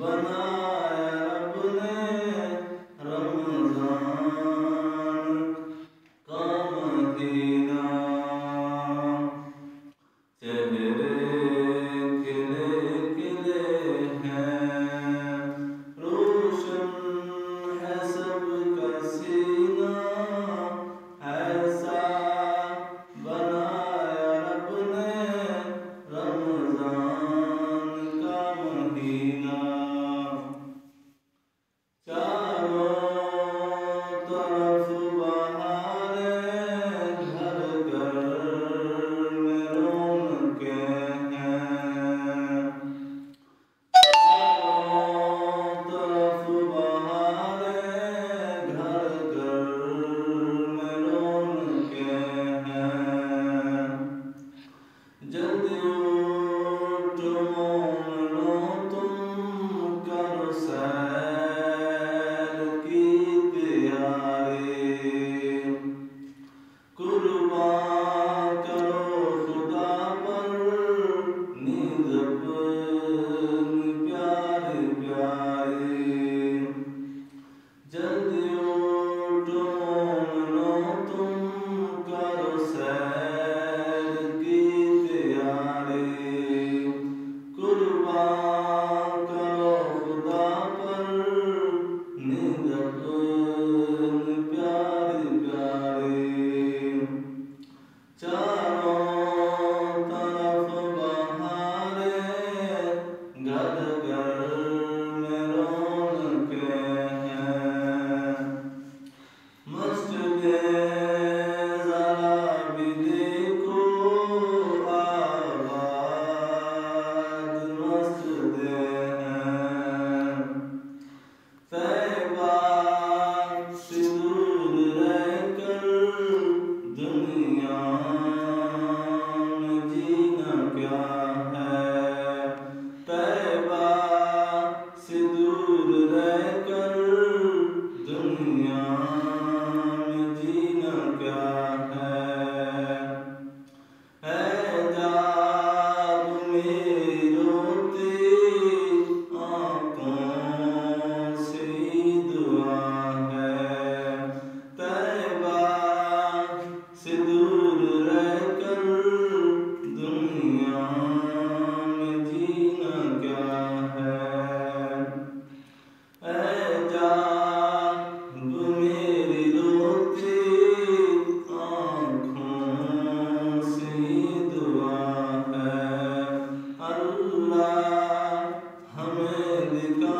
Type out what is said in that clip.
Lama. done les temps